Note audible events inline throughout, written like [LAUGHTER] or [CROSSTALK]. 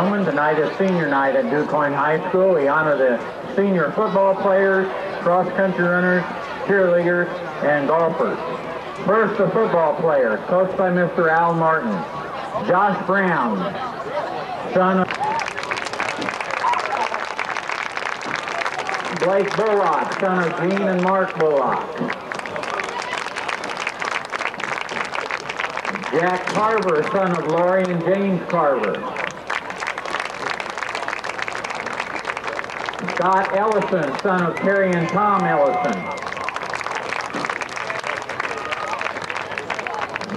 Tonight is senior night at DuQuoin High School. We honor the senior football players, cross-country runners, cheerleaders, and golfers. First, the football players, coached by Mr. Al Martin. Josh Brown, son of Blake Bullock, son of Gene and Mark Bullock. Jack Carver, son of Lori and James Carver. Scott Ellison, son of Terry and Tom Ellison.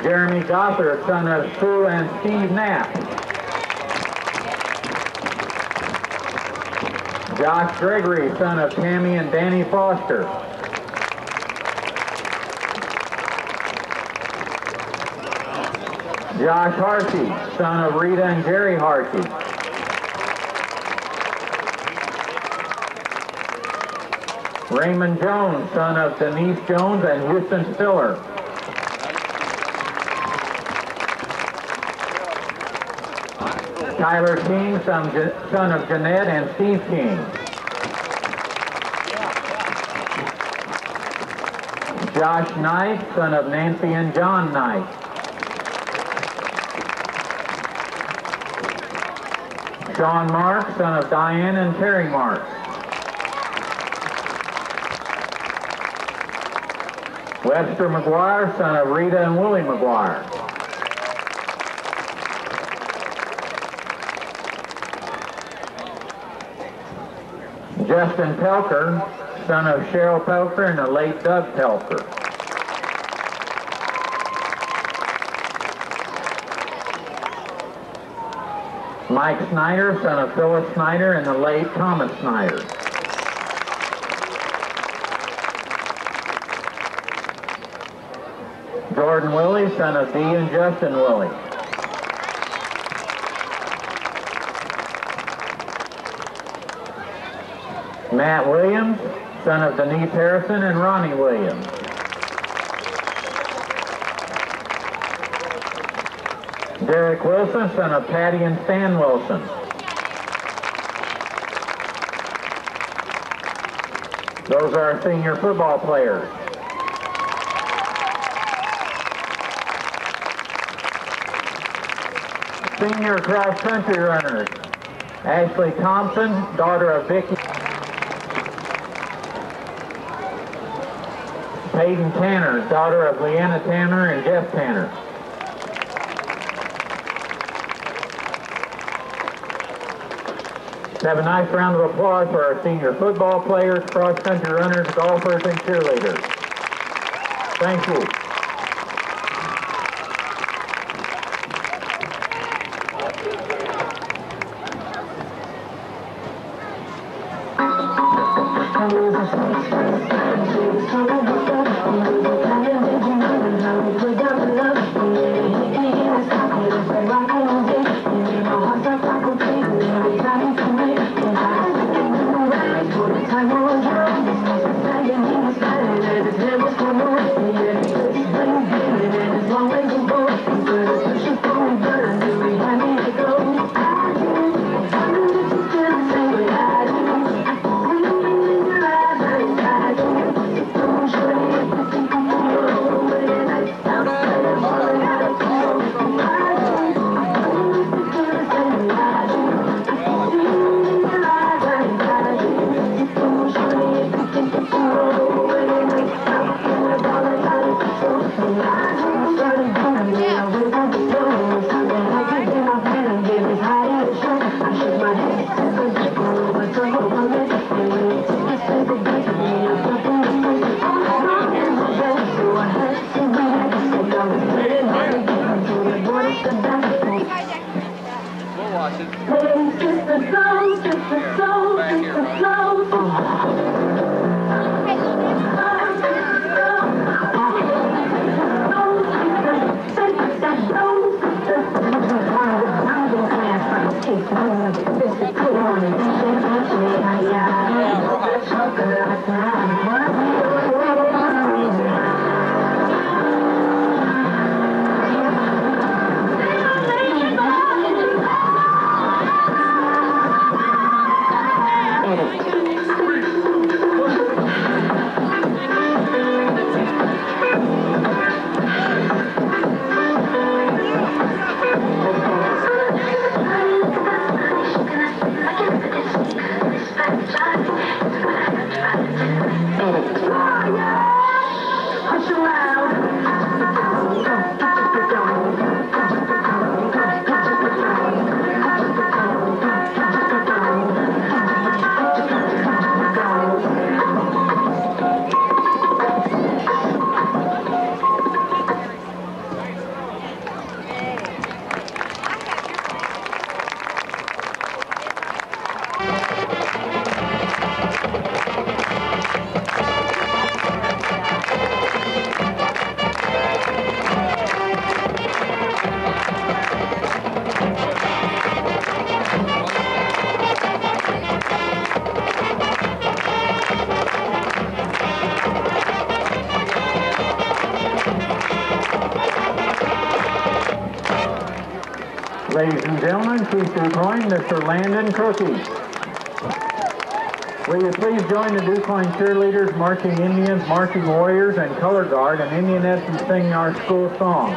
Jeremy Gothard, son of Sue and Steve Knapp. Josh Gregory, son of Tammy and Danny Foster. Josh Harkey, son of Rita and Jerry Harkey. Raymond Jones, son of Denise Jones and Houston Stiller. Tyler King, son, son of Jeanette and Steve King. Josh Knight, son of Nancy and John Knight. Sean Mark, son of Diane and Terry Mark. Webster McGuire, son of Rita and Willie McGuire. Justin Pelker, son of Cheryl Pelker and the late Doug Pelker. Mike Snyder, son of Phyllis Snyder and the late Thomas Snyder. Son of Dee and Justin Willie. Matt Williams, son of Denise Harrison and Ronnie Williams. Derek Wilson, son of Patty and Stan Wilson. Those are our senior football players. Senior cross-country runners. Ashley Thompson, daughter of Vicki. Peyton Tanner, daughter of Leanna Tanner and Jeff Tanner. Let's have a nice round of applause for our senior football players, cross-country runners, golfers, and cheerleaders. Thank you. Ladies and gentlemen, Chief DuQuoin, Mr. Landon Cookie. Will you please join the DuQuoin cheerleaders, marching Indians, marching warriors, and color guard and Indianettes in singing our school song.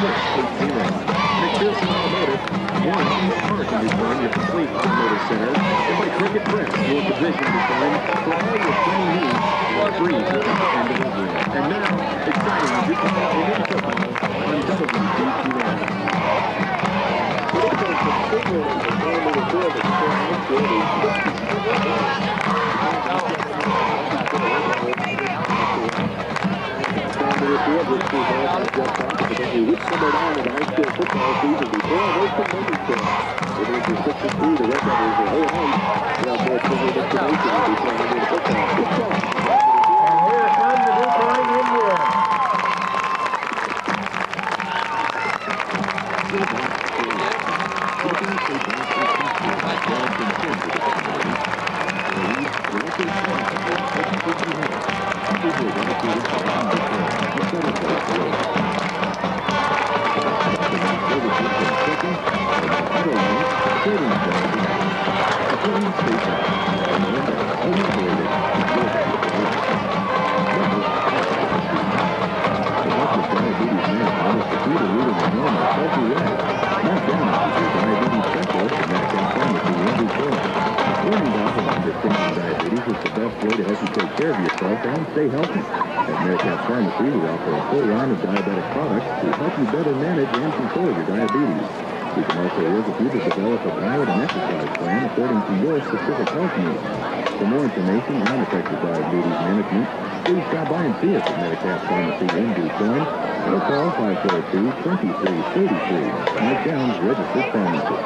542-6680. McPherson Automotive, one East Park in DuQuoin, your complete automotive center. And by Cricket Press, your division DuQuoin, for all your printing needs, free pickup and delivery. And now, exciting DuQuoin Indian football on WDQN. Number field, which is all just off, but then you reach somewhere in the high school football season before they can make it. Is the 63, the Red Devils way to help you take care of yourself and stay healthy. At Medicap Pharmacy, we offer a full line of diabetic products to help you better manage and control your diabetes. We can also work with you to develop a diet and exercise plan according to your specific health needs. For more information on effective diabetes management, please stop by and see us at Medicap Pharmacy in DuQuoin or call 542-2333. Mike Downs, registered pharmacist.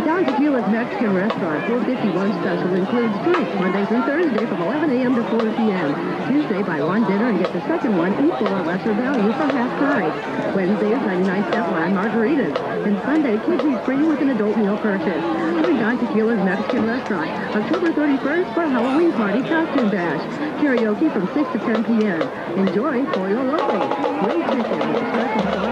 Don Tequila's Mexican Restaurant 451 special includes drinks Monday through Thursday from 11 a.m. to 4 p.m. Tuesday, buy one dinner and get the second one equal or lesser value for half price. Wednesday is 99 cent line margaritas. And Sunday, kids eat free with an adult meal purchase. Visit Don Tequila's Mexican Restaurant October 31st for Halloween party costume bash. Karaoke from 6 to 10 p.m. Enjoy for your local. Great chicken.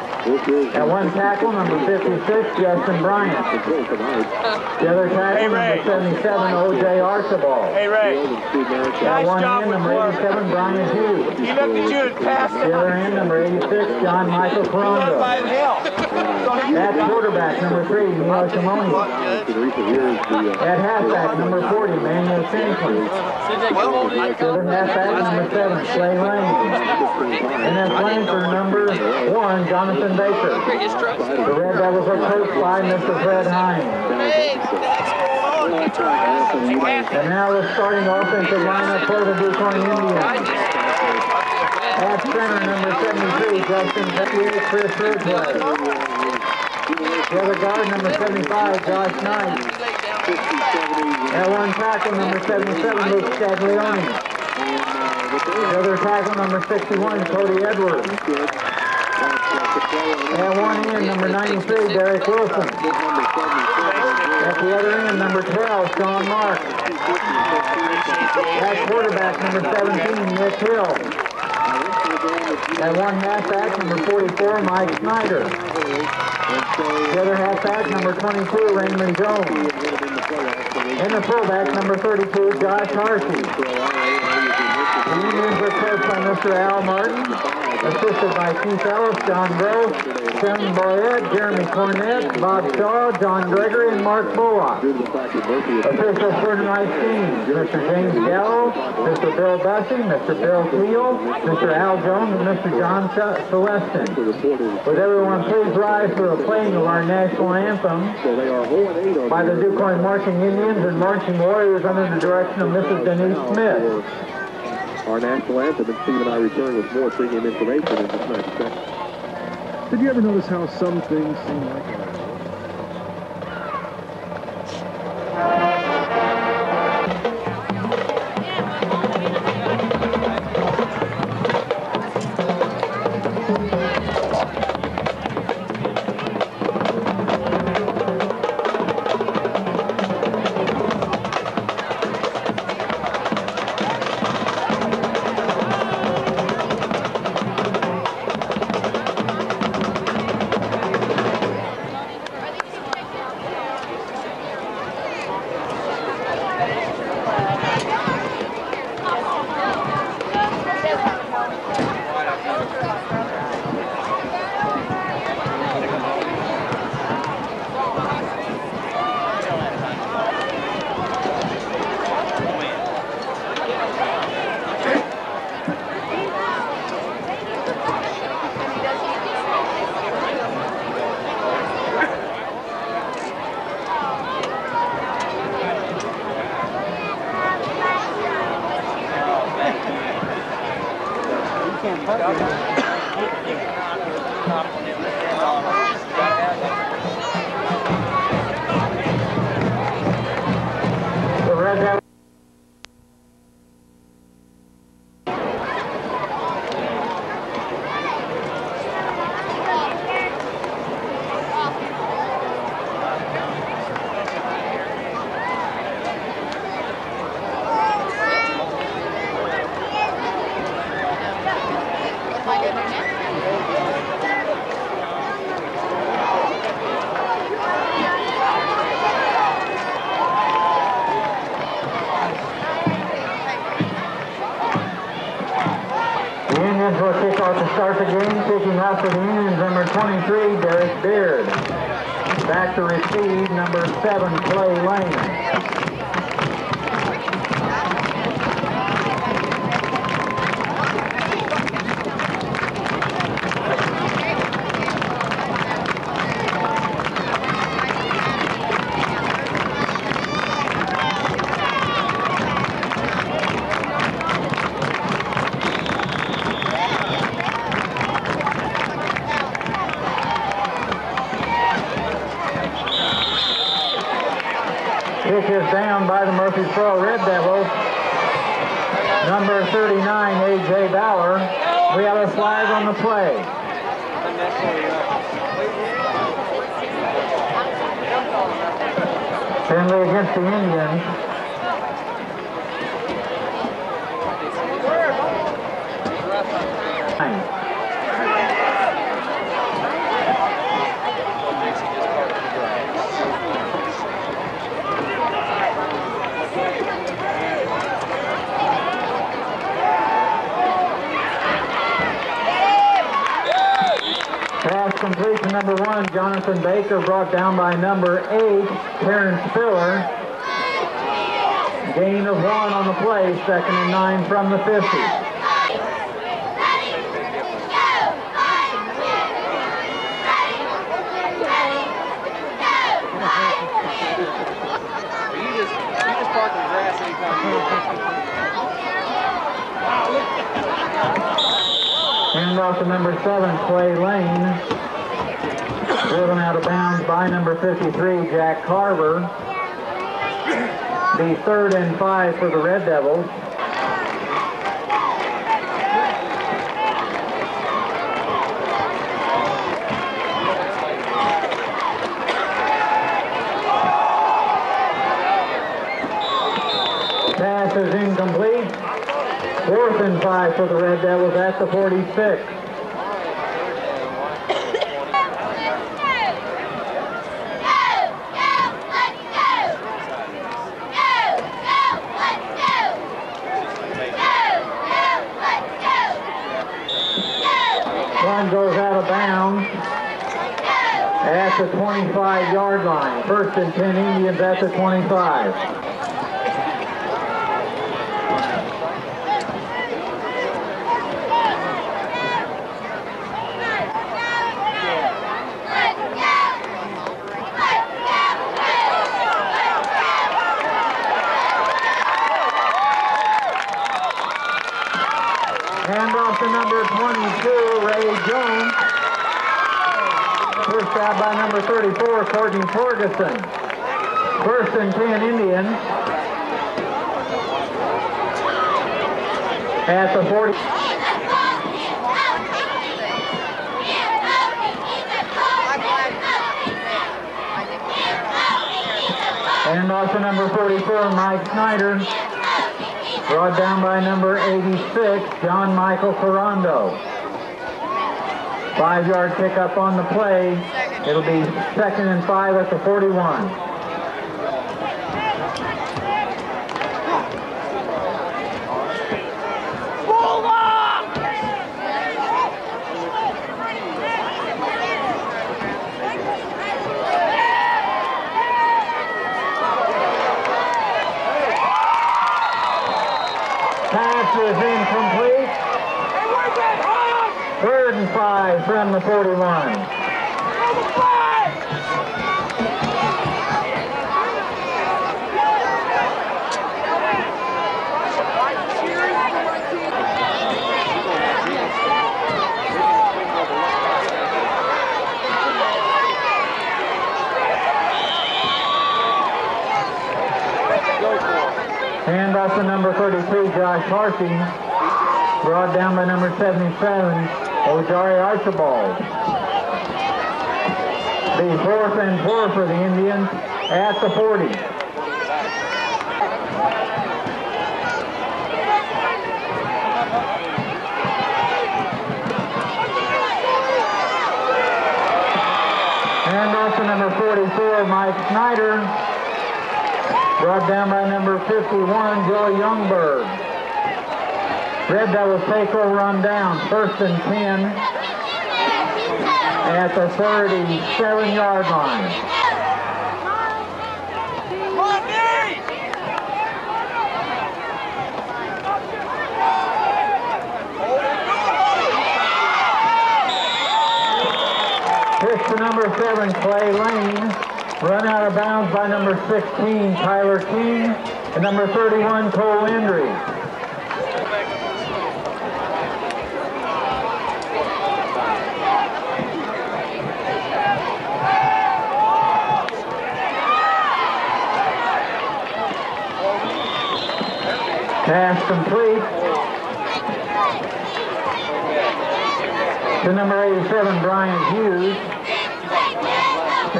At one tackle, number 56, Justin Bryant. The other tackle, number 77, O.J. Archibald. Hey, Ray. At one end, number 87, Brian Hughes. He looked at you and passed The other end, number 86, John Michael Corongo. At quarterback, number 3, Neil Shimoni. At halfback, number 40, Manuel Shanklin. The other halfback, number 7, Clay Lane. And then playing for number 1, Jonathan Baker. The Red Devils are coached by Mr. Fred Hines. And now the starting offensive lineup for the DuQuoin Indians. At center, number 73, Justin Pepier, Chris Ridgway. The other guard, number 75, Josh Knight. At one tackle, number 77, Luke Staglione. The other tackle, number 61, Cody Edwards. At one end, number 93, Derek Wilson. At the other end, number 12, Sean Mark. At quarterback, number 17, Nick Hill. At one halfback, number 44, Mike Snyder. The other halfback, number 22, Raymond Jones. And the fullback, number 32, Josh Harsey. The Indians are coached by Mr. Al Martin, assisted by Keith Ellis, John Grove, Tim Boyette, Jeremy Cornett, Bob Shaw, John Gregory, and Mark Bullock. Officials for tonight's team, Mr. James Gallo, Mr. Bill Bussey, Mr. Bill Keel, Mr. Al Jones, and Mr. John Celestin. Would everyone please rise for the playing of our national anthem by the DuQuoin Marching Indians and Marching Warriors under the direction of Mrs. Denise Smith. Our national anthem, and Steve and I return with more pregame information in just 90 seconds. Did you ever notice how some things seem like Indians will kick off to start the game. Kicking off for the Indians, number 23, Derek Beard. Back to receive, number 7, Clay Lane. Kick is down by the Murphysboro Red Devils. Number 39, A.J. Bauer. We have a flag on the play. Penalty against the Indians. Nine. Pass complete to number one, Jonathan Baker, brought down by number eight, Terrence Spiller. Gain of one on the play, second and nine from the 50. You just, you just park in the grass anytime you want. Hand off to number seven, Clay Lane. Driven out of bounds by number 53, Jack Carver. The third and five for the Red Devils. Pass is incomplete. Fourth and five for the Red Devils at the 46. One goes out of bounds at the 25-yard line. First and 10 Indians at the 25. Hand off to number 22, Ray Jones. First out by number 34, Courtney Ferguson. First and 10 Indians. At the 40. Hand off to number 44, Mike Snyder. Brought down by number 86, John Michael Ferrando. Five-yard pickup on the play. It'll be second and five at the 41. Pass is incomplete. Third and five from the 41. Handoff to number 33, Josh Harsey. Brought down by number 77, Ojari Archibald. The fourth and four for the Indians at the 40. Handoff to number 44, Mike Snyder. Brought down by number 51, Joe Youngberg. Red Devils take over on down, first and 10 at the 37-yard line. Pitch to number seven, Clay Lane. Run out of bounds by number 16, Tyler King. And number 31, Cole Landry. Pass complete. To number 87, Brian Hughes.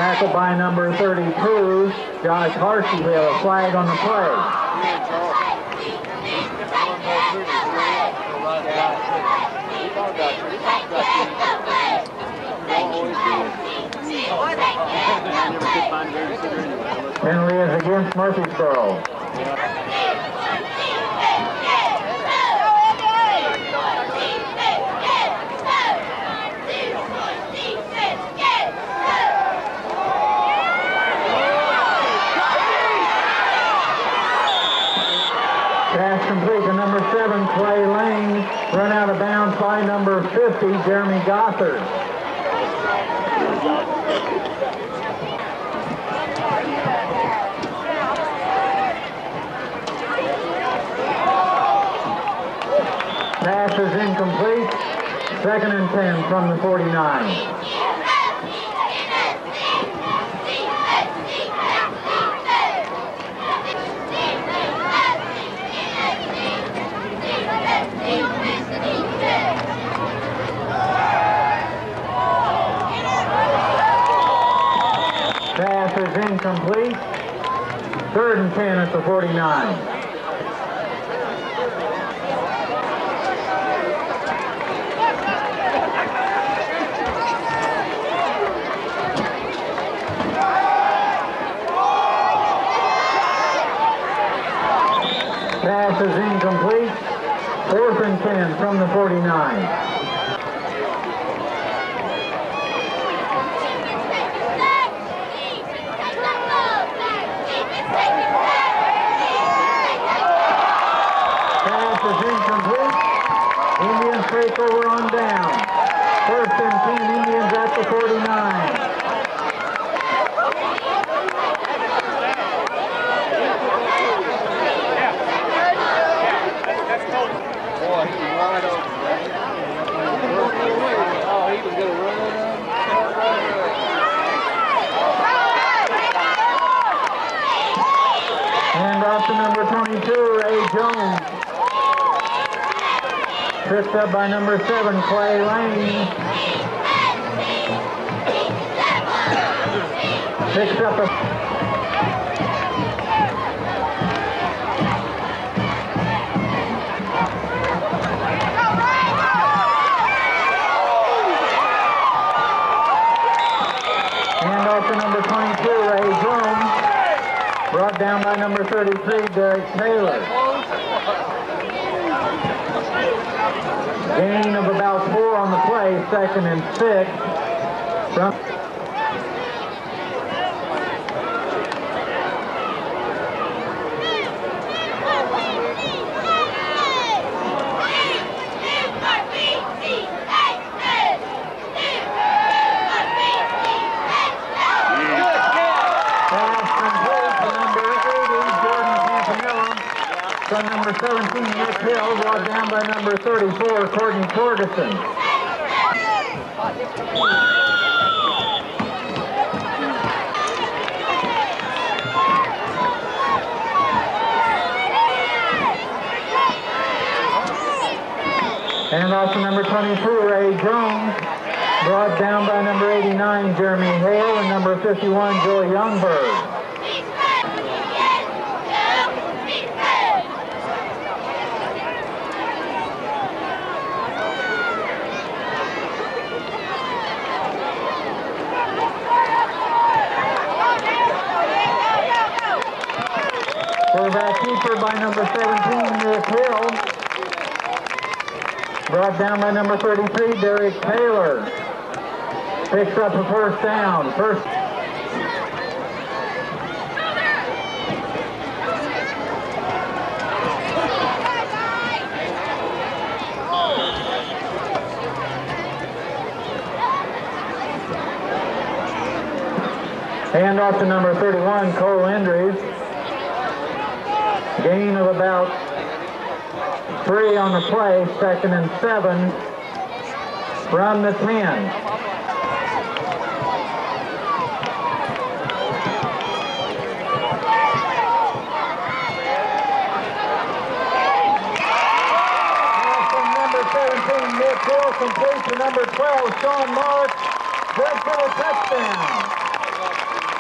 Tackled by number 32, Josh Harsey. We have a flag on the play. Penalty is against Murphysboro. Pass complete to number seven, Clay Lane. Run out of bounds by 50, Jeremy Gothard. Pass is incomplete. Second and 10 from the 49. Pass is incomplete. Third and 10 at the 49. Pass is incomplete. Fourth and 10 from the 49. Pass is incomplete. Indians take over on down. First and 10 Indians at the 49. Boy, he was wide open. Oh, he was gonna run it up. And off to number 22, Ray Jones. Up by number 7, Clay Lane. Picks up a... second and six. From pass complete to number 80, Jordan Campanella. From number 17, Nick Hill, brought down by number 34, Courtney Torgerson. And also number 22, Ray Jones. Brought down by number 89, Jeremy Hale, and number 51, Joy Youngberg. Picks up a first down. First. Hand off to number 31, Cole Endries. Gain of about three on the play, second and seven from the 10. Hill complete to number 12, Sean Marks. Good for the touchdown.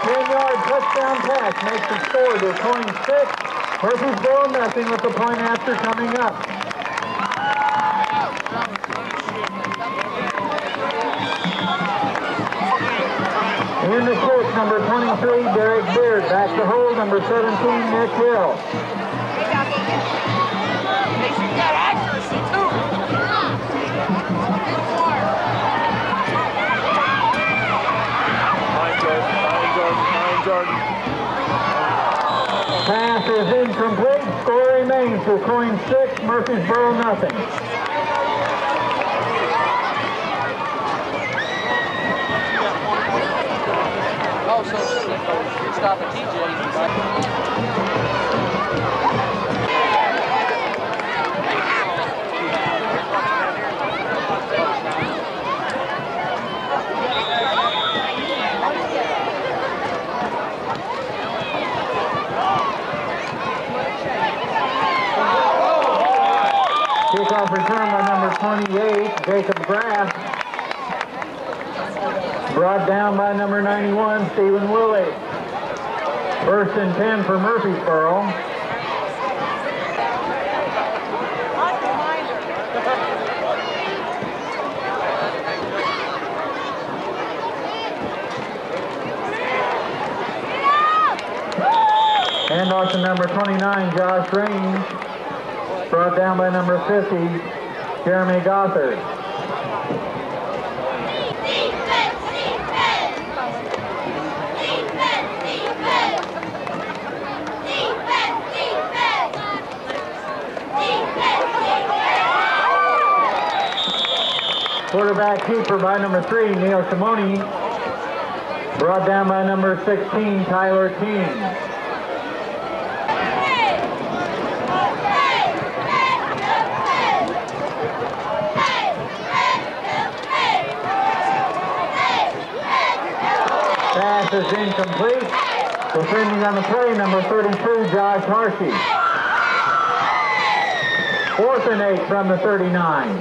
10-yard touchdown pass makes the score to point six. Murphysboro nothing with the point after coming up. In the six, number 23, Derek Beard. Back to hold, number 17, Nick Hill. Murphysboro nothing. Oh, so stop at TJ. Kickoff return by number 28, Jacob Graff. Brought down by number 91, Stephen Willie. First and 10 for Murphysboro. And to number 29, Josh Range. Brought down by number 50, Jeremy Gothard. Quarterback keeper by number three, Neil Simone. Brought down by number 16, Tyler King. Pass is incomplete. Defending on the play, number 32, Josh Harsey. Fourth and eight from the 39.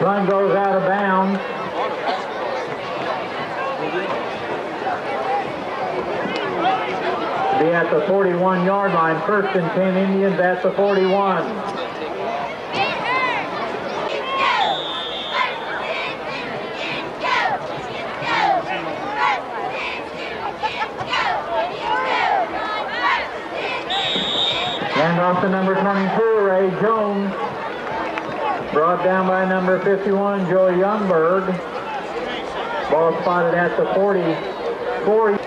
Run goes out of bounds. Be at the 41-yard line. First and 10 Indians at the 41. And off to number 22, Ray Jones. Brought down by number 51, Joey Youngberg. Ball spotted at the 44. And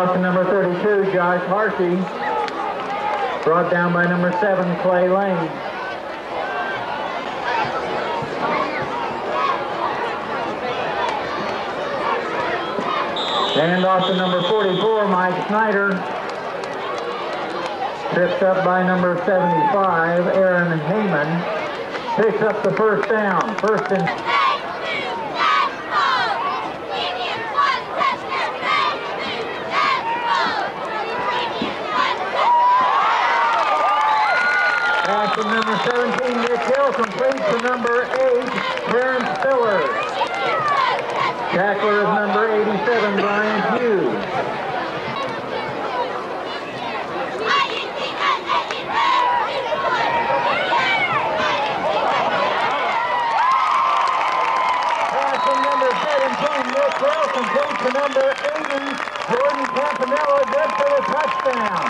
off to number 32, Josh Harsey. Brought down by number 7, Clay Lane. And off to number 44, Mike Snyder. Tripped up by number 75, Aaron Heyman. Picks up the first down. First and Pass from number 17, Nick Hill, to number 8, Terrence Spiller. Tackler is number 87, Brian Hughes. Pass from number 17, Nick Hill, complete to number 80, Jordan Campanella, good for the touchdown.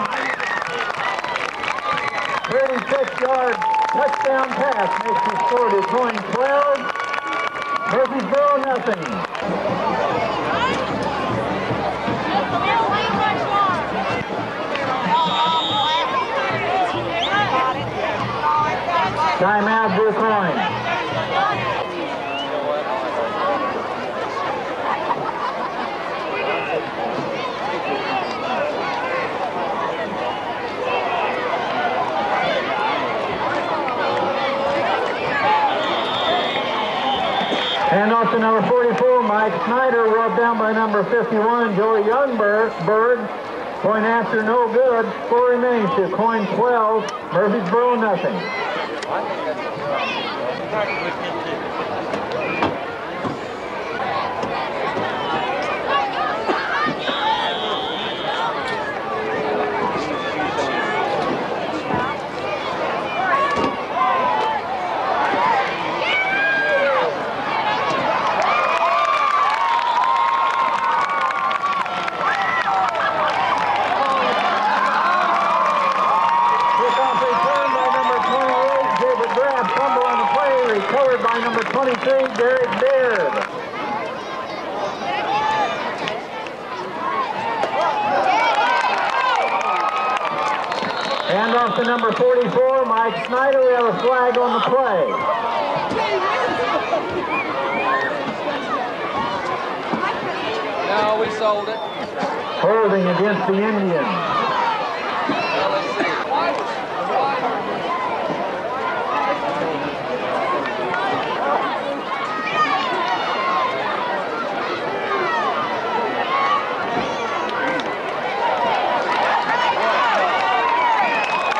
36-yard touchdown pass Timeout, DuQuoin. And off to number 44, Mike Snyder, rubbed down by number 51, Joey Youngberg. Bird, point after no good. Score remains DuQuoin 12, Murphysboro nothing. Kickoff return by number 28, David Grab. Fumble on the play, recovered by number 23, Derek Beard. And off to number 44, Mike Snyder. We have a flag on the play. No, we sold it. Holding against the Indians. Well, let's see.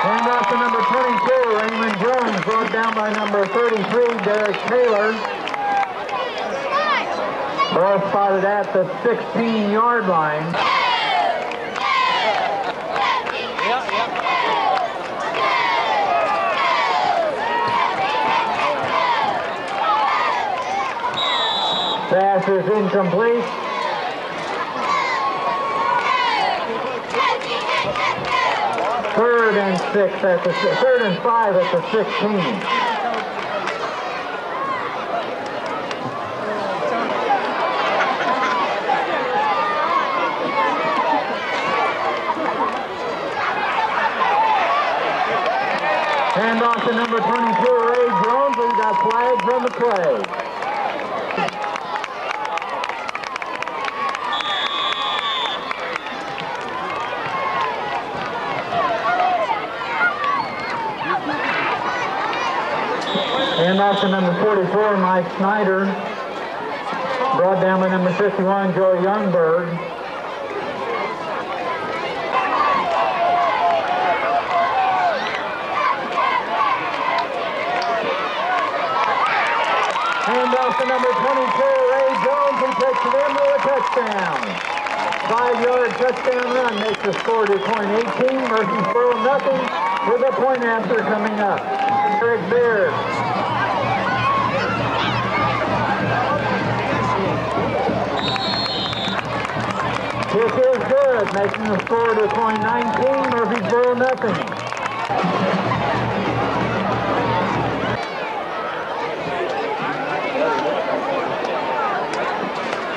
Hand off to number 22, Raymond Jones, brought down by number 33, Derek Taylor. Ball spotted at the 16-yard line. Pass is incomplete. Third and six at the third and five at the 16. Hand off to number 22, Ray Jones. Got flags on the play. Hand off to number 44, Mike Snyder. Brought down by number 51, Joe Youngberg. Hand off to number 22, Ray Jones, who takes it in with a touchdown. Five-yard touchdown run makes the score DuQuoin 18. Murphysboro nothing with a point after coming up. Eric Beard. Kick is good, making the score DuQuoin 19. Murphysboro nothing.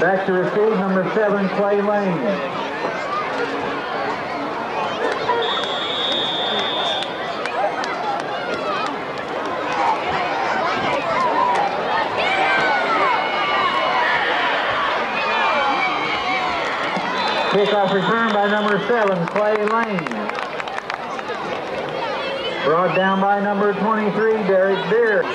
Back to receive number seven, Clay Lane. Kickoff return by number seven, Clay Lane. Brought down by number 23, Derek Beard.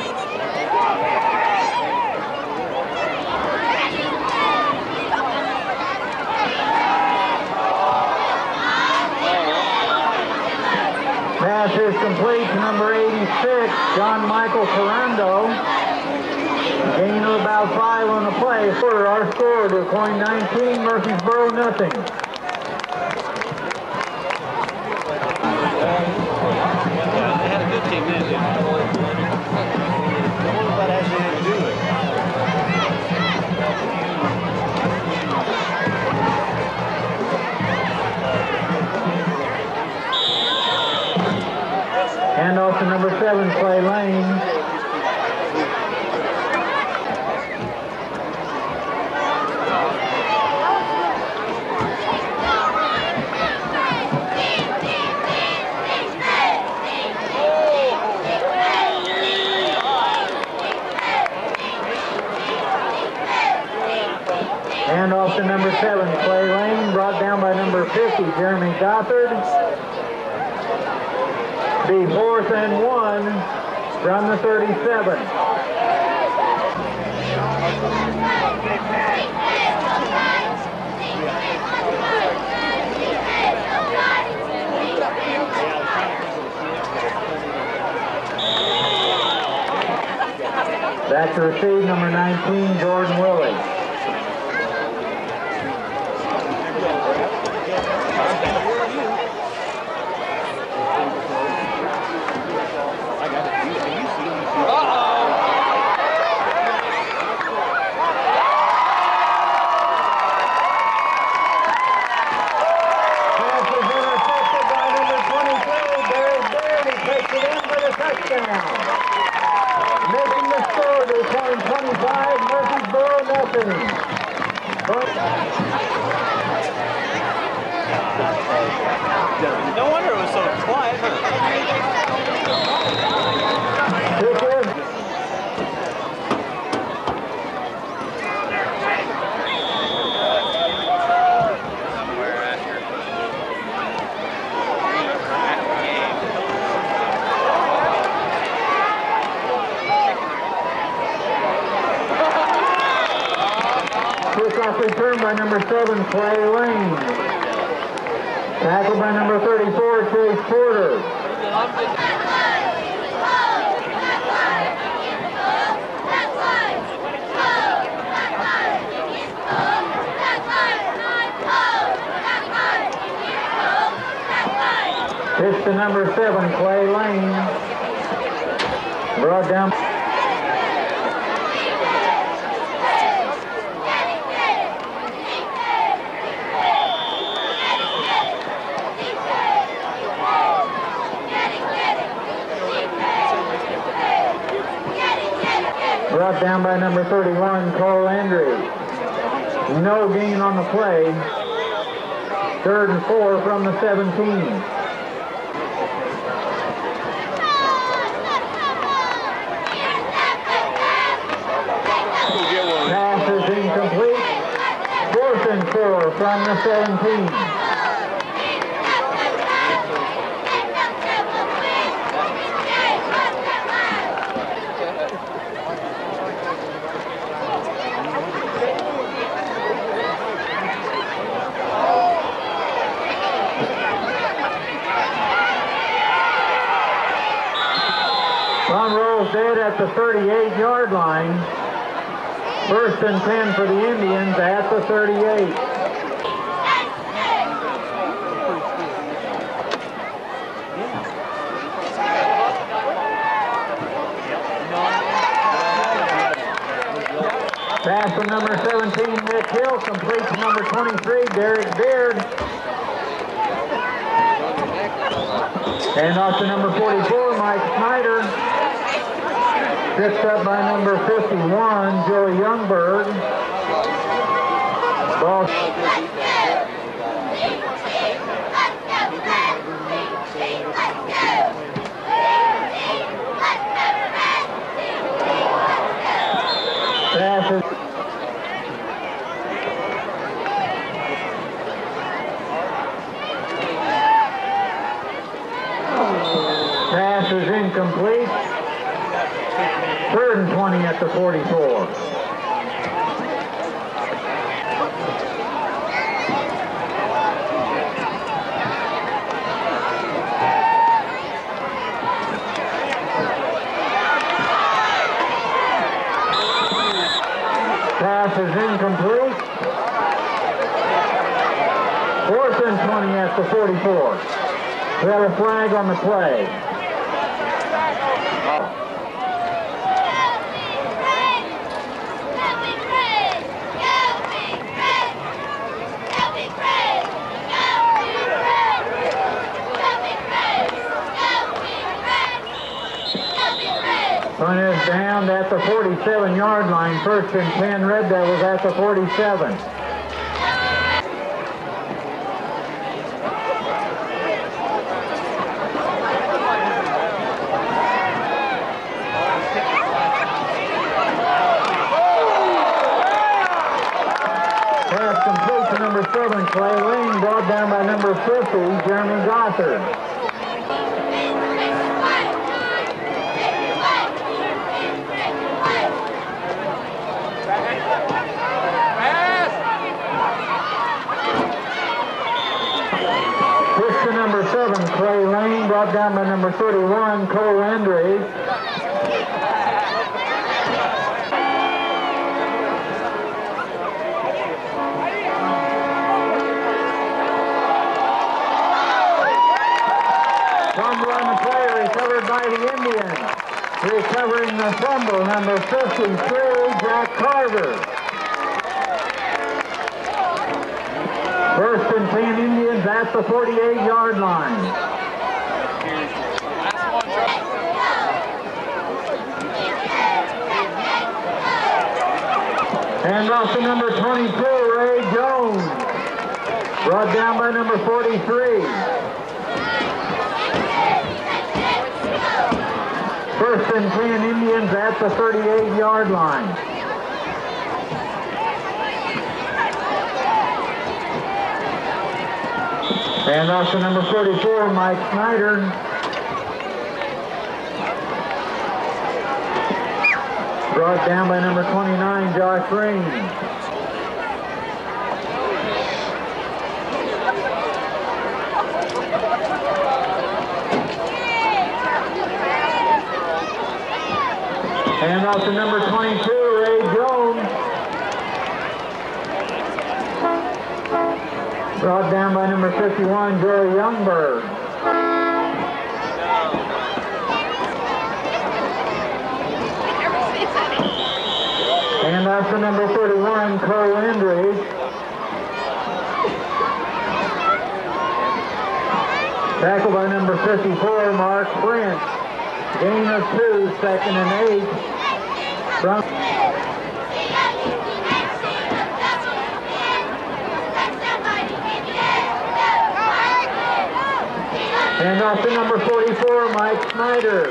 Pass is complete to number 86, John Michael Ferrando. Gain of about five on the play. For our score, DuQuoin 19, Murphysboro nothing. 34, Chase Porter. Pitch to number seven, Clay Lane. Brought down. Brought down by number 31, Cole Andrews. No gain on the play. Third and four from the 17. Pass is incomplete. Fourth and four from the 17. Run rolls dead at the 38-yard line. First and 10 for the Indians at the 38. Pass from number 17, Nick Hill, complete to number 23, Derek Beard. And off to number 44, Mike Snyder. Picked up by Youngberg. Bosch. Passes. Pass is incomplete. Third and 20 at the 44. The 44. We have a flag on the play. Punt is down at the 47-yard line. First and 10, Red Devils at the 47. Pass complete to number seven, Clay Lane, brought down by number 50, Jeremy Gothard. Push to number seven, Clay Lane, brought down by number 31, Cole Andres. Fumble on the play, recovered by the Indians. Recovering the fumble, number 53, Jack Carver. First and 10 Indians at the 48-yard line. And off to number 22, Ray Jones. Brought down by number 43. First and 10 Indians at the 38-yard line. And also number 44, Mike Snyder. Brought down by number 29, Josh Rain. Off to number 22, Ray Jones. Brought down by number 51, Joey Youngberg. And off to number 31, Cole Andrews. Tackled by number 54, Mark French. Gain of two, second and eight. And off to number 44, Mike Snyder.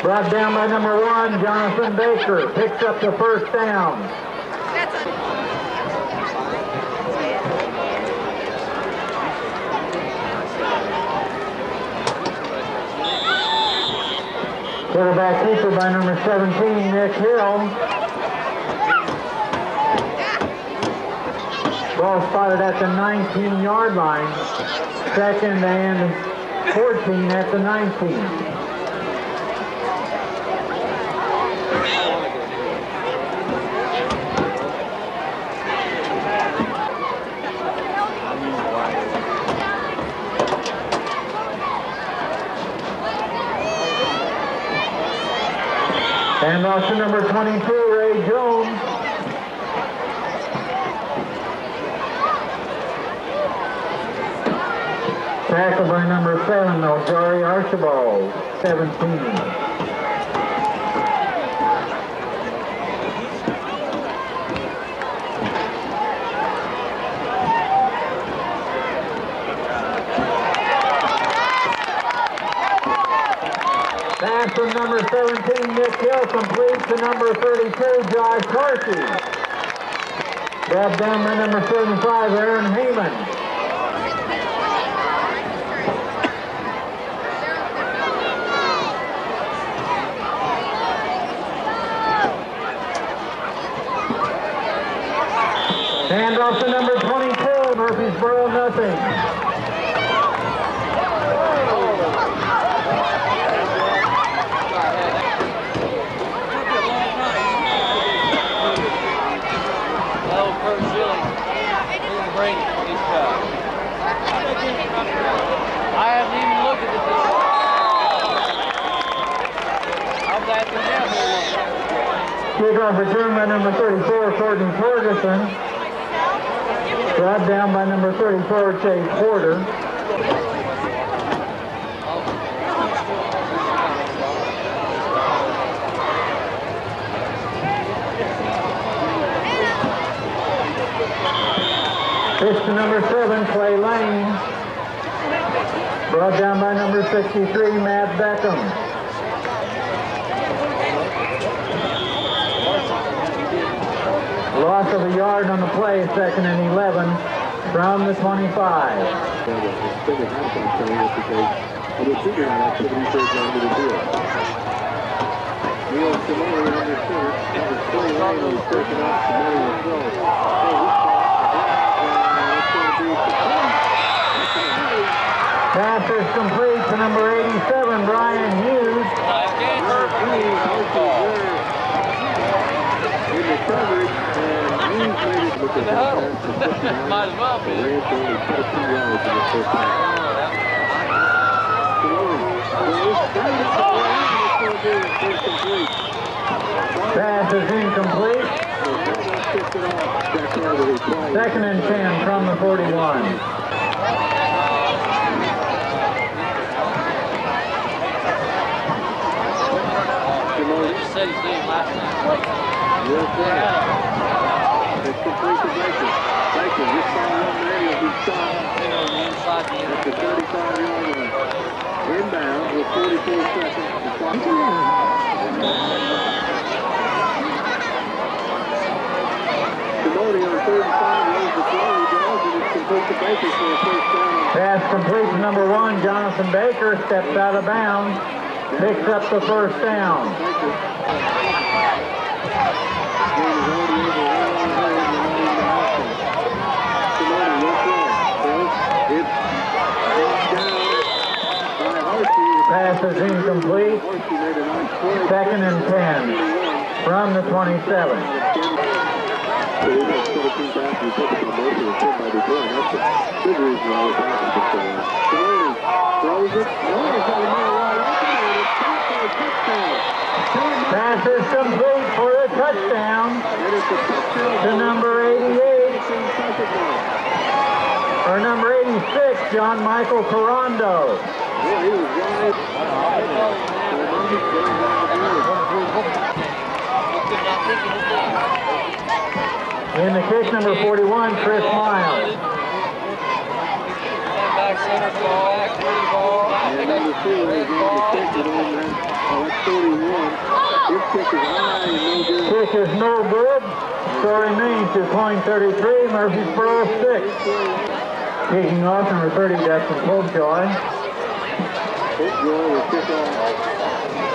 Brought down by number one, Jonathan Baker. Picks up the first down. Quarterback keeper by number 17, Nick Hill. Ball spotted at the 19-yard line. Second and 14 at the 19. And number 22, Ray Jones. Tackled by number seven, Ojari Archibald, 17. Pass from number 17, Nick Hill, complete to number 32, Josh Corsi. Grabbed down by number 75, Aaron Heyman. Murphysboro, nothing. Oh, Kurt Schilling. Didn't bring his cup. I haven't even looked at the thing. I was asking him. Kickoff return by number 34, Courtney Ferguson. Brought down by number 34, Chase Porter. Pitch to number seven, Clay Lane. Brought down by number 63, Matt Beckham. Loss of a yard on the play, second and 11 from the 25. Extended halftime training is because of the shooting activity they're going to do it. Neil Simone under center. That was Clay Lane who's taking off Simone will throw. Oh, he's got it. And it's going to be Pass is complete to number 87, Brian Hughes. in the coverage, and Hughes made it look at the huddle. Might as well be. Rams only 13 yards in the first half. Pass is incomplete. Second and 10 from the 41. You said he's doing last night. You know, the inside the At the 35-yard line. Inbound with 44 seconds. The clock Simone on third and five, runs the throw, he does, and it's complete to Baker for a first down. Pass complete to number one, Jonathan Baker. Steps out of bounds. Picks up the first down. Baker. Game is already over, one on one, and we're not into halftime. Simone will throw. Throws. It's brought down by Harsey. Pass is incomplete. Harsey made a nice play. Second and 10 from the 27. So we got 17 passes. We focus on most of the 10 by Detroit. That's a big reason why we're passing this so well. Simone throws it. Miller's got another wide open, and it's caught for a touchdown. Pass is complete for a touchdown to number 88, or number 86, John Michael Carando. In the kick, number 41, Chris Miles. back is kick it on that. That's 31. His kick is no good. Kick is remains DuQuoin 33, Murphysboro 6. Kicking off number 30, Dustin Popejoy.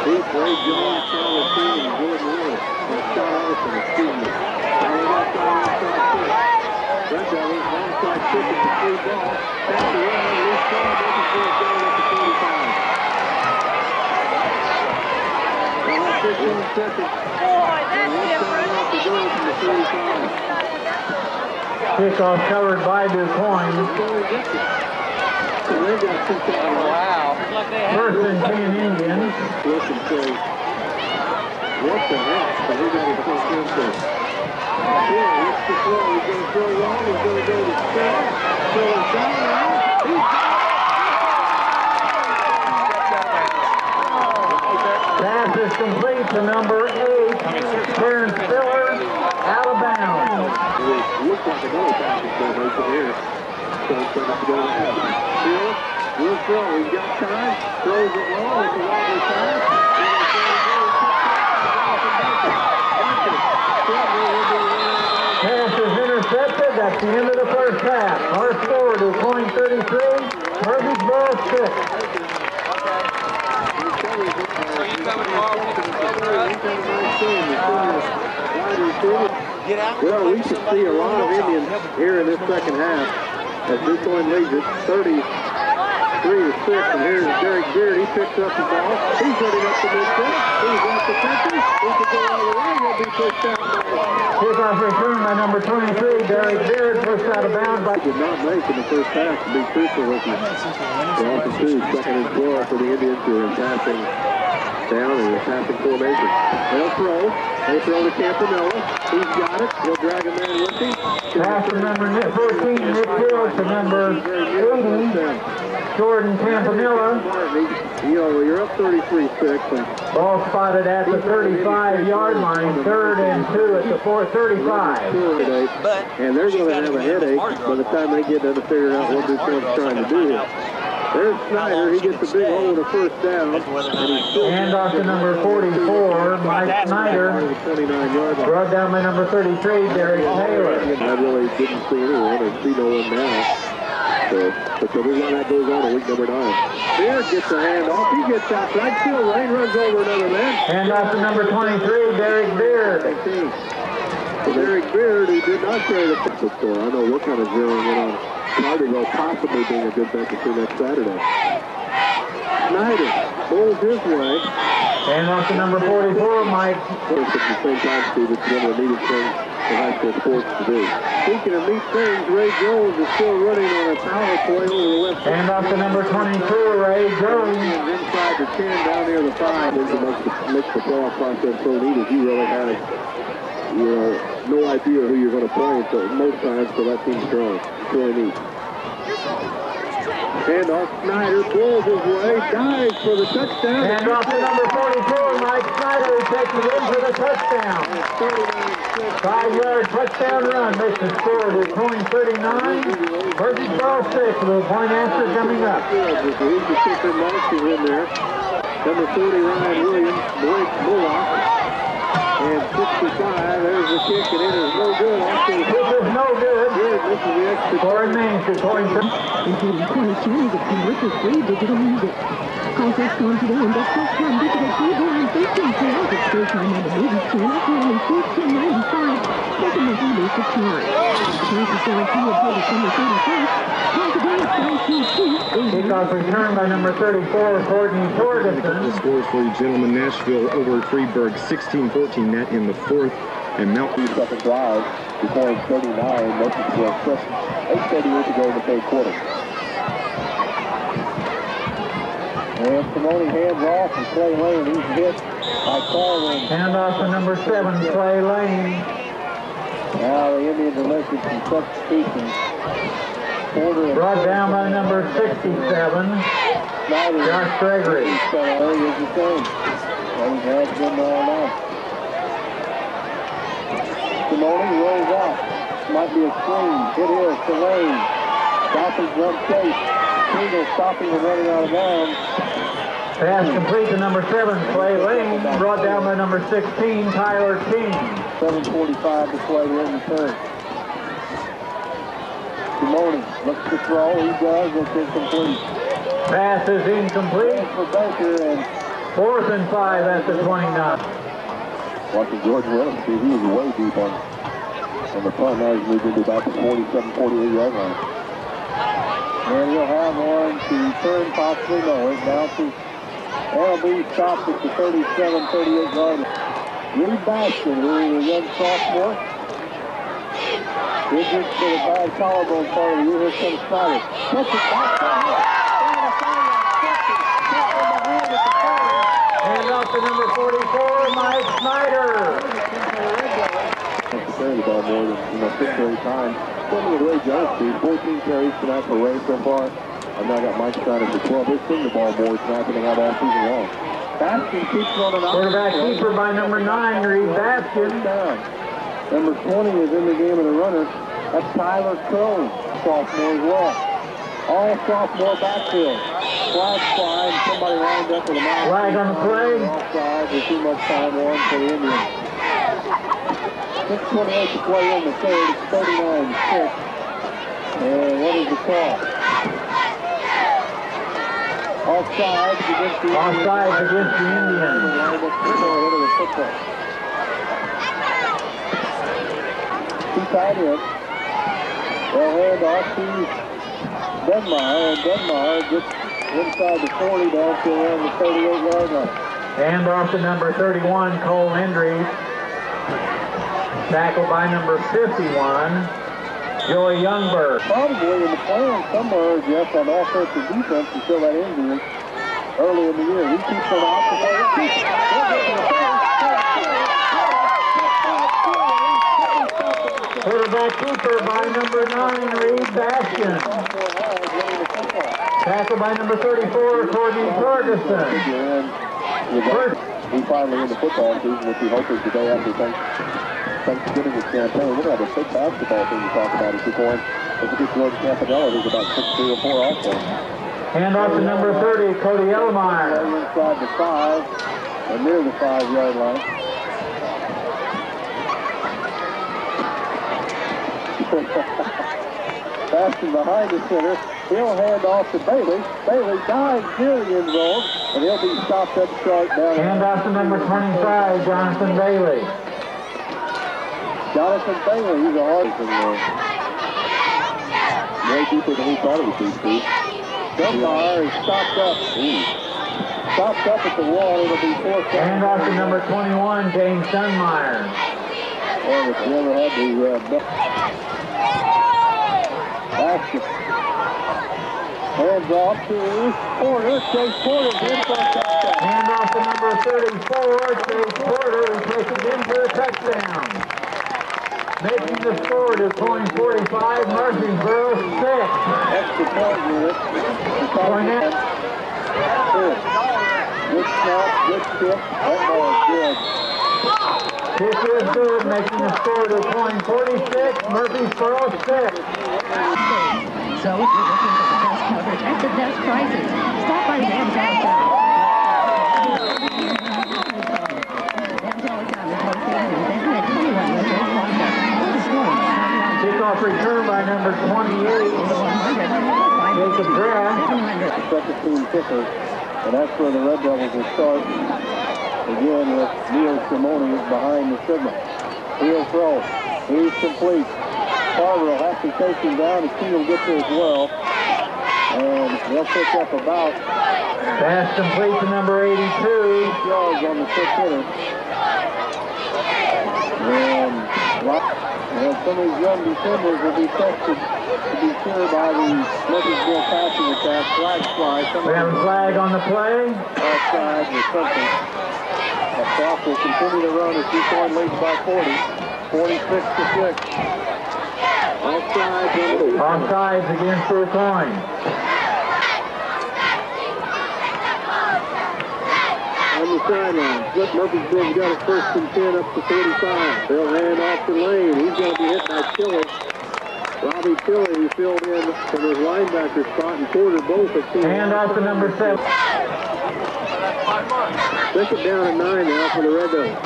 Football will kick off. Charlie and Jordan Lewis. And Ellison, excuse me. Charlie kick. Kick the making for a goal at the 45. They'll 15 seconds. Boy, that's different. time out to go from the 35. Kickoff covered by DuQuoin. So they've got two times. Wow. First and 10 Indians. Wilson says, what the heck? So he got his first in there. Yeah, what's the throw? He's going to throw long. He's going to go to Scott. Throw it down now. He's Pass is complete to number 8, Terrence Spiller, out of bounds. It looks like another passing formation here. So it's going to have to go to half. Hill will throw. He's got time. Throws it long. It's a wobbly pass. And it's going to go. Baker. Baker. will be running out. Pass is intercepted. That's the end of the first half. Our score DuQuoin 33, Murphysboro 6. Get. Well, we should see a lot of Indians here in this second half. As DuQuoin leads it 33 to 6. And here's Derek Beard. He picks up the ball. He's heading up the midfield. He's at the 50. He could go all the way. He'll be pushed out by Kickoff return by number 23, Derek Beard, pushed out of bounds by did not make in the first half to be truthful with you. The two, second and 12 for the Indians who are passing down in the passing formation. They'll throw. They throw to Campanella. He's got it. He'll drag a man with him. pass from number 14, midfield to number 80, Jordan Campanella. You know, you're up 33-6, and Ball spotted at the 35-yard line, third and two at the 435. But and they're going to have a him in the headache by the time they get done to figure out what this one's trying to do here. There's Snyder. He gets a big hole in the first down, and Hand off to number 44, Mike Snyder. on the 29-yard line. Brought down by number 33, Derek Taylor. I really didn't see anyone and see no one now. So, but the reason that goes on in week number nine. Beard gets a handoff. He gets outside field. Lane runs over another man. Hand off to number 23, Derek Beard. 18. So Derek Beard, who did not carry the football score. I know what kind of zeroing in on Carterville possibly being a good bet to see next Saturday. Snyder bowls his way. And off to number 44, Mike. At the same time, Steve, it's one of the neatest things in high school sports to do. Speaking of neat things, Ray Jones is still running on a power play over the left Hand off to number 22, Ray Jones. And inside the 10 down near the 5 is the, makes the playoff process so neat is you really have, you know, no idea who you're going to play until most times till that team's strong. It's really neat. And off Snyder pulls his way, dives for the touchdown. Hand off to number 42, Mike Snyder, takes it in for the touchdown. Five-yard touchdown run makes the score DuQuoin 39 versus ball 6 with a point answer coming up. He's the Marks is in there. Number 40, Ryan Williams, Blake Bullock. And 65, there's the kick, and it is no good. This is no good. This is the extra Score remains to point including 20 music commercial free digital music. Contact on today and get first time digital cable and 13 sales at Showtime on the Movies channel for only $14.95. Second monthly basic charge. Price is guaranteed until December 31st. Call today at 922 Kickoff return by number 34, Courtney A couple of scores for you gentlemen. Nashville over Freeburg, 16-14 net in the fourth. And Mount second drive. Before 39, Memphis will just 8.38 to go in the third quarter. And Simone hands off, and Clay Lane, he's hit by Colvin. Hand off to number 7, Clay Lane. Now the Indians are making some substitutions. Brought down by number 67, Snyder. Josh Gregory. So there is the same. Well, he has been all night. Simone rolls out. Might be a screen. It is to Lane. Dolphins run chase. Kegel stopping and running out of bounds. Pass complete to number 7, Clay Lane. Brought down by number 16, Tyler King. 7.45 to play here in the third. Simone looks to throw. He does. It's incomplete. Pass is incomplete. For Baker and Fourth and 5 at the 29. watching George Williams. See, he was way deep on, on the punt. Now he's moved into about the 47, 48 yard line. And he'll have one to turn, possibly no. It bounces. Be stopped at the 37, 38 yard line. Reed Bastion, who is a young sophomore. Injured for the bad collarbone part of the year. Here comes Snyder. Puts it back down. Hand off to number 44, Mike Snyder. Carry the ball more than you know six or eight times. Ray Jones, 14 carries tonight for Ray so far. I've now got Mike Snyder for 12. They've seen the ball more tonight than they have all season long. Baskin keeps running out. Quarterback keeper by number 9, Reed Baskin. Number 20 is in the game of the runner. That's Tyler Crone, sophomore as well. All sophomore backfield. Flag flying. Somebody lined up with a mouth. Flag on the play. Offside too much time on for the Indians. 6.28 to play in the third. It's 39-6. And what is the call? Offside against the Offsides against the Indians. Lined up to throw it into the football. Two tight ends. They'll hand off to Denmeyer, and Denmeyer gets inside the 40 down to around the 38-yard line. And off to number 31, Cole Hendries. Tackled by number 51, Joey Youngberg. Probably in the plan somewhere, Jeff, on offense offensive defense until that injury early in the year. He keeps on opposite. Quarterback keeper by number 9, Bastion. Tackled by number 34, Courtney Ferguson. First, we finally in the football season, which we hope is the day after thanks, Thanksgiving is campaign. We're going to have a big basketball thing to talk about at this point. Let's get George Campanella, who's about 6'3 or 4 also. Hand off to number 30, Cody Elmeyer. Inside the 5, and near the 5-yard line. [LAUGHS] Bastion behind the center. He'll hand off to Bailey. Bailey dives near the end zone, and he'll be stopped up short down. Hand off to number 25, Jonathan Bailey. Jonathan Bailey, he's a hard one. Way deeper than he thought it would be, Steve. Dunbar is stopped up. Stopped up at the wall. It'll be fourth down. Hand off to number 21, James Dunmeyer. And if you ever had the uh, basket. Hands off to Porter. Chase Porter's in for a touchdown. Hand off to number 34, Chase Porter, who takes it in for a touchdown. Making the score DuQuoin 45, Murphysboro 6. Extra point unit. In. Good. Good snap, good. That ball is good. Kick is good, making the score to point 46, Murphysboro 6. So if you're looking for the best coverage at the best prices, stop by Van Telecom. Van Telecom is located in Benton at 21 West Oak the store, Kickoff return by number 28, Jacob Graff. Second team kicker. And that's where the Red Devils will start. Again with Neil Simone behind the signal. He'll throw. He's complete. Carver will have to take him down. The key will get there as well. And they'll pick up about Pass complete to number 82. yards on the fifth hitter. And, and some of these young defenders will be tested to be sure by the Murphysboro passing attack flag fly. Some We have a flag on the play. offside or something. Clock will continue to run as DuQuoin leads by 40. 46 to 6. Offside number Offsides against on the sideline. Flip Murphysboro's got a first and 10 up to 45. They'll hand off to Lane. He's going to be hit by Tilley. Robbie Tilley, filled in from his linebacker spot, and Porter both have seen. Hand off to number 7. Second down and nine now for the Red Devils.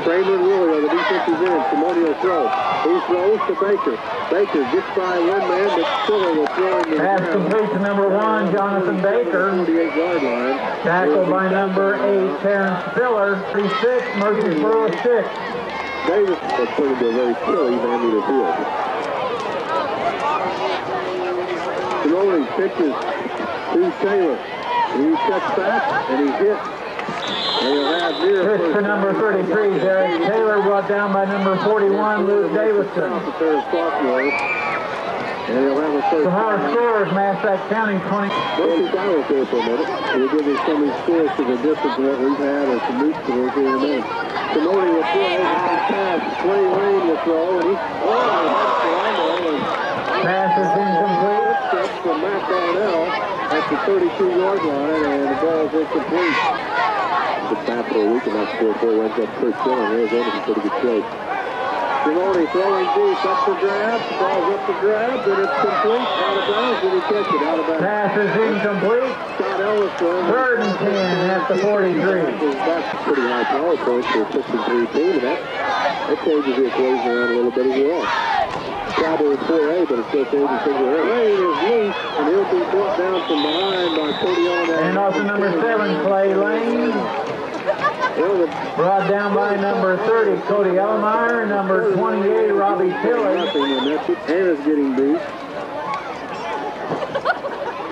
Kramer and Willie are the defensive end. Simone will throw. He throws to Baker. Baker gets by one man, but Tilley will throw him to the Pass complete to number 1, Jonathan Baker. 48-yard line. Tackled by number 8, Terrence Spiller. 36, Murphysboro 6. Davis has turned into a very in the field. Simone pitches to Taylor. He cuts back and he's hit. And he'll have near first to number 33, Derek Taylor, brought down by number 41, Luke Davidson. A pair of sophomores. And he'll have a first Some more down. scores, Massac County 20. Murphy Bowers there for a minute. We'll give you some of these scores to the difference of what we've had or some new scores here in a minute. Simone will throw, high pass, Clay Lane will throw, and he, oh, and Pass is incomplete. steps from Matt Darnell at the 32-yard line, and the ball is incomplete. The pass for a week, and that score four runs up Chris Dillon. Arizona's in pretty good shape. Simone throwing deep, up for grabs, ball's up the grabs, and it's complete, out of bounds, and he catch it out of bounds. Pass is incomplete. Scott Ellis throwing. Third and 10 at the 43. That's a pretty high power point for a 6 and 3 team, and that, that changes the equation around a little bit as well. Cowboy in 4A, but it still changes things around. Lane is loose, and he'll be brought down from behind by Cody Allman. And off to number 7, Clay Lane. Well, the Brought down by number 30, Cody Elmeyer. Number 28, Robbie Tilley. nothing, and that's getting beat.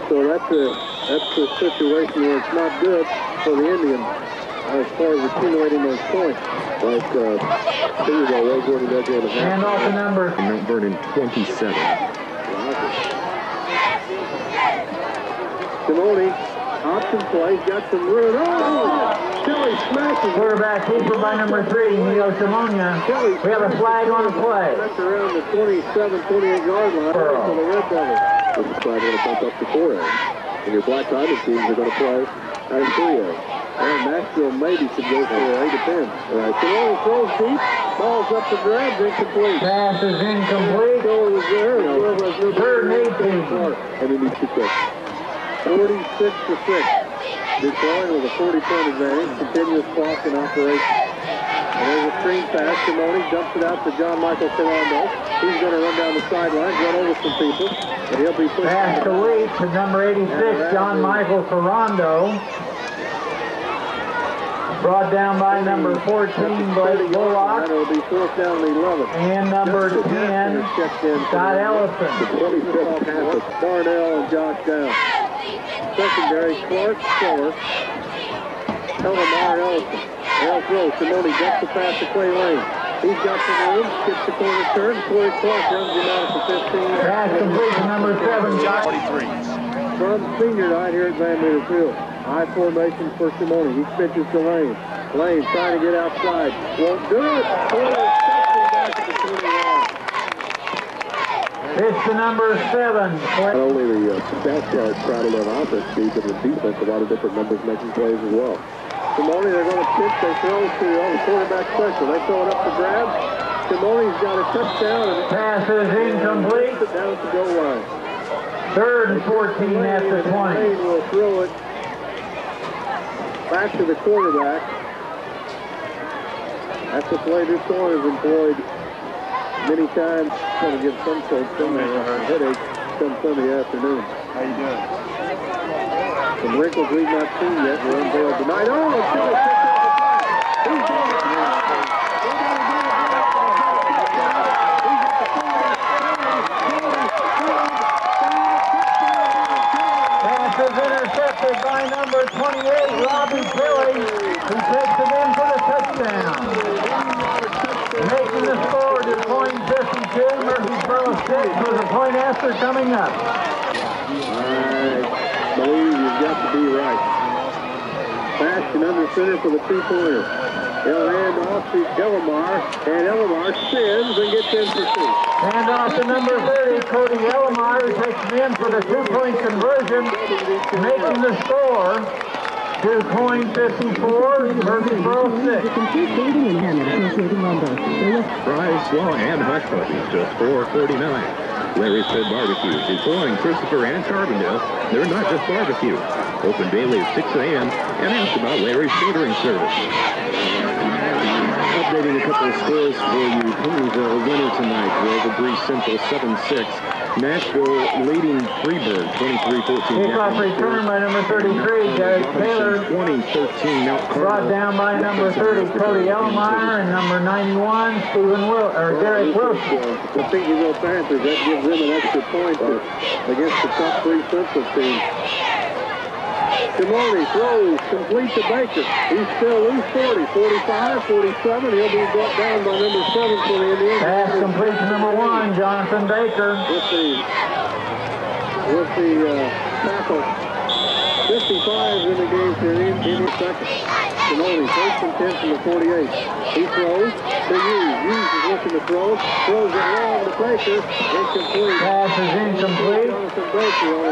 So that's a that's a situation where it's not good for the Indians as far as accumulating those points. Like uh, figured that Ray Gordon does have a half. Hand off the number. Mount Vernon 27. Simone, option play, got some room. Oh! Kelly smashes Quarterback keeper by number three, Neo Simonia. Kelly We have a flag on the play. That's around the 27, 28 yard line Pearl. for the Red Devils. This is probably going to bump up to 4A. And your Black Diamond teams are going to play at 3A. And Nashville maybe should go for A, depends. All right, Simone throws deep, ball's up to grabs, incomplete. Pass is incomplete. Goal was there. and Twelve has no Third and 18. And he needs to quit. 46 to 6. Detroit with a 40 point advantage. Continuous clock in operation. And there's a screen pass. Simone dumps it out to John Michael Ferrando. He's going to run down the sidelines, run over some people. And he'll be pushed. Pass to Wheat to number 86, John Michael Ferrando. Brought down by number 14, Blake Bullock. It'll be fourth down and 11. And number 10, Checked in. Scott Ellison. 25th pass of Barnell and Josh Down. Secondary, Clark Fuller. Elmar Ellison. El throw. Simone gets the pass to Clay Lane. He's got some room, skips the corner turn. Corey Clark runs him out for 15. Pass complete to number 7, Josh. 43s. From senior night here at Van Meter Field. High formation for Simone. He pitches to Lane. Lane trying to get outside. Won't do it. Back the 21. Pitch to number 7, Not only the uh, stat proud of their offense speed, but the defense, a lot of different numbers making plays as well. Simone, they're going to pitch. They throw to oh, the quarterback special. They throw it up to grab. Simone's got a touchdown and Pass is incomplete. down to goal line. Third and 14 at the 20. Lane will throw it back to the quarterback. That's the play this has employed many times. Going to give some folks some headache come Sunday afternoon. How you doing? Some wrinkles we've not seen yet were unveiled tonight. Oh, it's going to pick up the He's going to do it. Pass is intercepted by number 28, Robbie Kelly, who takes it in for the touchdown. Making the score to point 52, Murphysboro 6 with a point after coming up. I believe you've got to be right. Bastion under center for the two-pointer. He'll hand off to Elomar, and Elomar spins and gets in for two. Hand off to number 30, Cody Elmar, who takes it in for the two-point conversion, making the score to point 54, Murphysboro 6. Complete building and Hammond Associated Lumber. They are Fries, Law, and Hush Puppies, just $4.49. Larry's Pet Barbecue, Detroit, Christopher, and Carbondale. They're not just barbecue. Open daily at 6 a.m. and ask about Larry's catering service. Updating a couple of scores for you. Henryville winner tonight. Rover Breeze Central 7-6. Nashville leading Freeburg 23-14. Kickoff return by number 33, Derek Taylor. 2013 Mount Brought down by number 30, Cody Elmire, and number 91, Stephen Will, or Derek Wilson. The Pinckneyville Panthers, that gives them an extra point against the top three Central team. Simone throws complete to Baker. He's still loose 40, 45, 47. He'll be brought down by number 7 for the Indians. Pass complete to number one, Jonathan Baker. with the with the uh, tackle. 55 in the game for an Indian second. Simone first and 10 from the 48. He throws to Hughes. Hughes is looking to throw. Throws it long to Baker. Incomplete. Pass is incomplete. Jonathan Baker on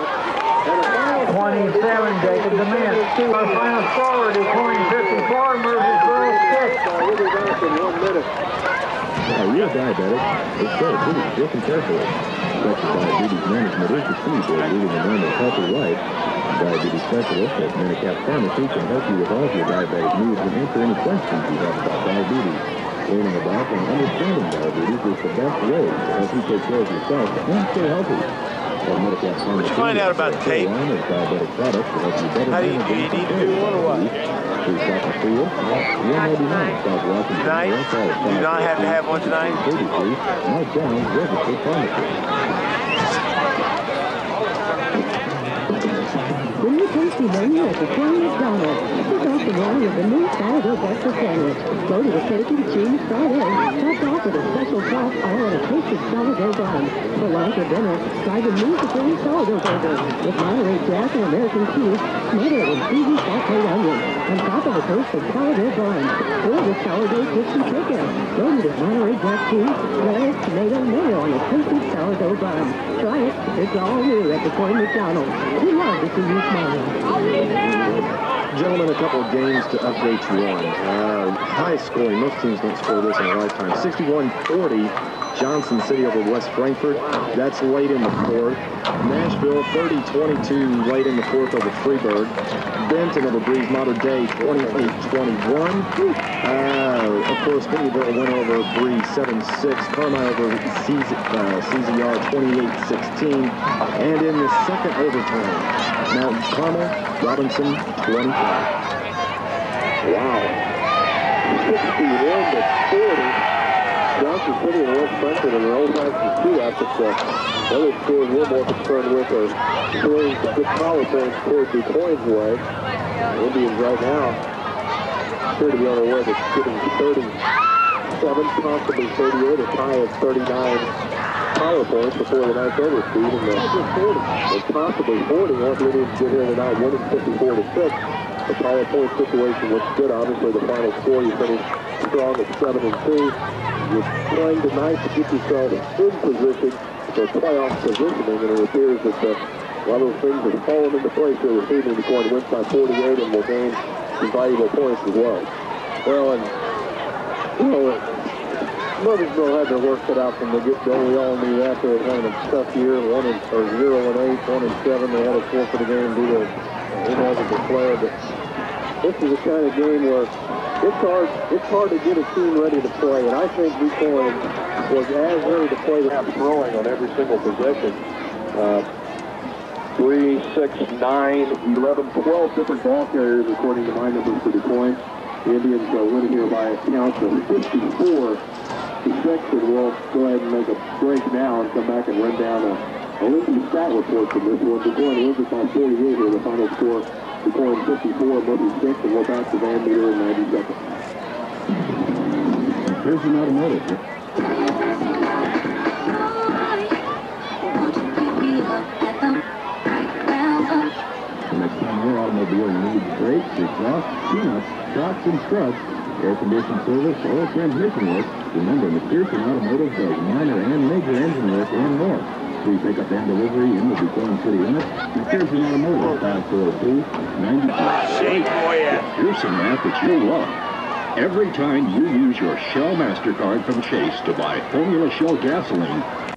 27, Jacob DeMint. Our final score is point 54, Murphysboro 6. We'll be back in one minute. A real diabetic is so pretty. Listen carefully. Special Diabetes Management is the key to leading a normal, healthy life. Diabetes specialist at Medicap Pharmacy can help you with all of your diabetic needs and answer any questions you have about diabetes. Learning about and understanding diabetes is the best way to help you take care of yourself and stay healthy. What'd you find out about tape? How do you, do you need to do one or what? Tonight? Do you not have to have one tonight? The new tasty menu at the Corn McDonald's. The morning with a new sourdough breakfast sandwich. Loaded with bacon, cheese, fried eggs, topped off with a special sauce, all on a tasty sourdough bun. For lunch or dinner, try the new Supreme sourdough burger with Monterey Jack and American cheese, smothered in cheesy sauteed onion, on top of a toast of sourdough bun. Or the sourdough crispy chicken, loaded with Monterey Jack cheese, lettuce, tomato, mayo on a tasty sourdough bun. Try it. It's all new at the Corn McDonald's. We love to see you smile. Gentlemen, a couple of games to update you on. Uh, high scoring. Most teams don't score this in a lifetime. 61-40. Johnson City over West Frankfort. That's late in the fourth. Nashville 30-22 late in the fourth over Freeburg. Benton over Breese Mater Dei 28-21. Uh, of course, Bentonville went over Breese 7-6. Carmi over CZ, uh, CZR 28-16. And in the second overtime, Mount Carmel, Robinson 25. Wow. 61 to 40. Johnson City and West Frankfort in own times shootout, but uh, other schools we're more concerned with are scoring some good power points toward DuQuoin's way. Indians right now appear to be on their way to getting 37, possibly 38, a tie of 39 power points before the ninth over speed, and the 40, and possibly 40 once the Indians get here tonight, winning 54 to 6. The power point situation looks good. Obviously, the final score, you finish strong at 7 and 2. You're playing tonight to get yourself in position for playoff positioning, and it appears that a lot of those things have fallen into place here this evening. DuQuoin wins by 48 and will gain some valuable points as well. Well, and, you know, Murphysboro had their work cut out from the get-go. We all knew that. They were having a tough year, one and, or zero and eight, one and seven. They had a forfeit a game due to ineligible player. But this is the kind of game where it's hard it's hard to get a team ready to play, and I think DuQuoin was as ready to play without throwing on every single possession. Uh, 3, 6, 9, 11, 12 different ball carriers according to my numbers for DuQuoin. The Indians uh, winning here by a count of 54 to 6, and we'll go ahead and make a break now and come back and run down a, lengthy stat report from this one. DuQuoin wins it by 48 here, the final score DuQuoin 54, Murphy 6, and we're back to Van Meter in 90 seconds. Pearson Automotive. The next automobile needs brakes, exhaust, tune-ups, shocks, and struts, air conditioning service, or transmission work, remember McPherson Automotive does minor and major engine work and more. Free pickup and delivery in the DuQuoin City limits. McPherson Automotive, 542 95. Pearson app that you love. Every time you use your Shell MasterCard from Chase to buy Formula Shell gasoline,